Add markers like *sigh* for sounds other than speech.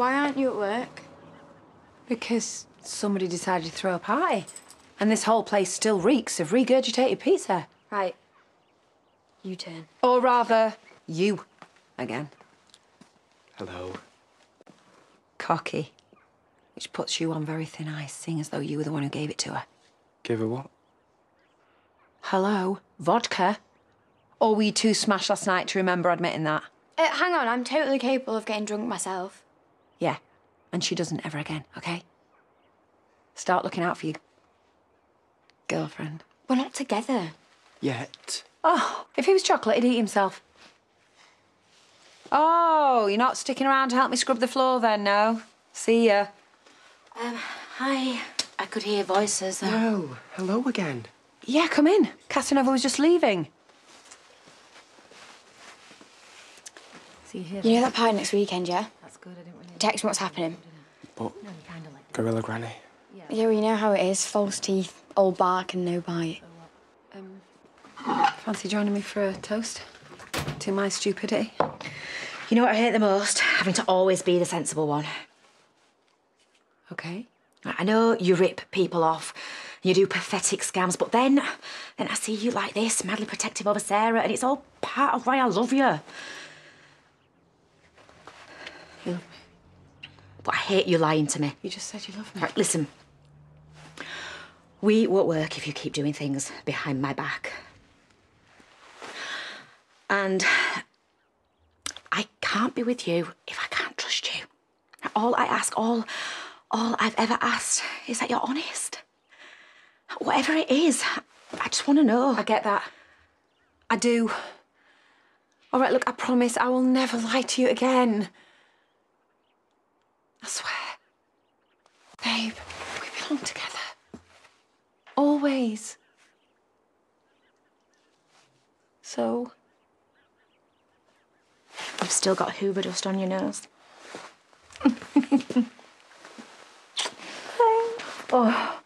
why aren't you at work? Because somebody decided to throw a party. And this whole place still reeks of regurgitated pizza. Right. You turn. Or rather, you again. Hello. Cocky. Which puts you on very thin ice, seeing as though you were the one who gave it to her. Give her what? Hello? Vodka? Or were you too smashed last night to remember admitting that? Uh, hang on, I'm totally capable of getting drunk myself. Yeah. And she doesn't ever again, okay? Start looking out for your girlfriend. We're not together. Yet. Oh, if he was chocolate, he'd eat himself. Oh, you're not sticking around to help me scrub the floor then, no? See ya. Um, hi. I could hear voices. Uh, No. Hello again. Yeah, come in. Casanova was just leaving. See you here. You know that party next weekend, yeah? That's good. I didn't really. Text me what's happening. But No, kind of like. Gorilla Granny. Yeah, well, you know how it is. False teeth, all bark and no bite. Um, fancy joining me for a toast? To my stupidity? You know what I hate the most? Having to always be the sensible one. Okay. I know you rip people off, you do pathetic scams, but then, then I see you like this, madly protective over Sarah, and it's all part of why I love you. You love me. But I hate you lying to me. You just said you love me. Right, listen. We won't work if you keep doing things behind my back. And I can't be with you if I can't trust you. All I ask, all, all I've ever asked is that you're honest. Whatever it is, I just want to know. I get that. I do. All right, look, I promise I will never lie to you again. I swear. Babe, we belong together. Always. So, You've still got Hoover dust on your nose. *laughs* oh,